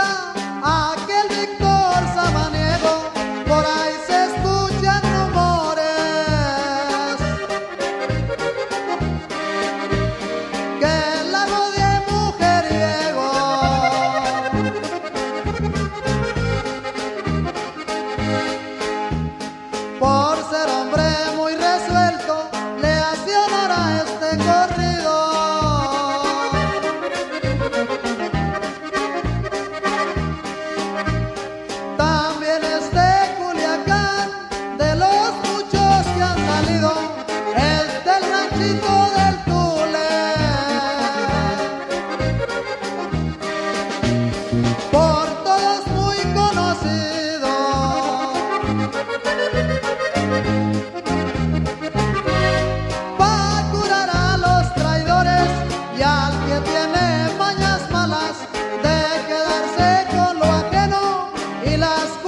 Aquel victor samaniego por ahí se escuchan rumores que la lago de mujeriego por ser hombre muy resuelto le accionara este gol. grito del Tule. Por todos muy conocido. Va a curar a los traidores y al que tiene mañas malas de quedarse con lo ajeno y las cosas.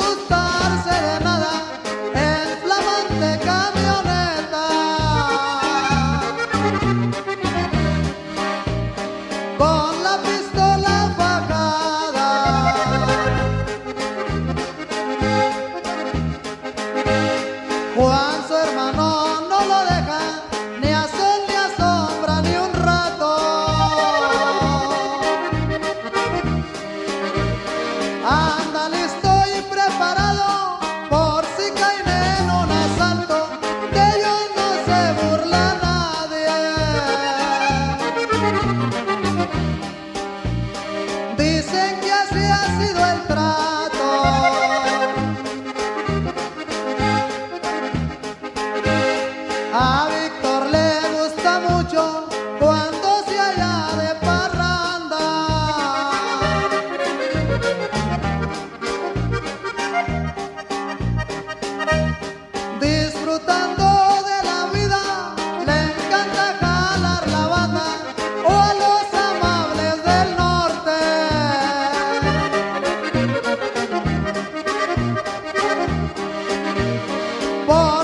lutar. ball.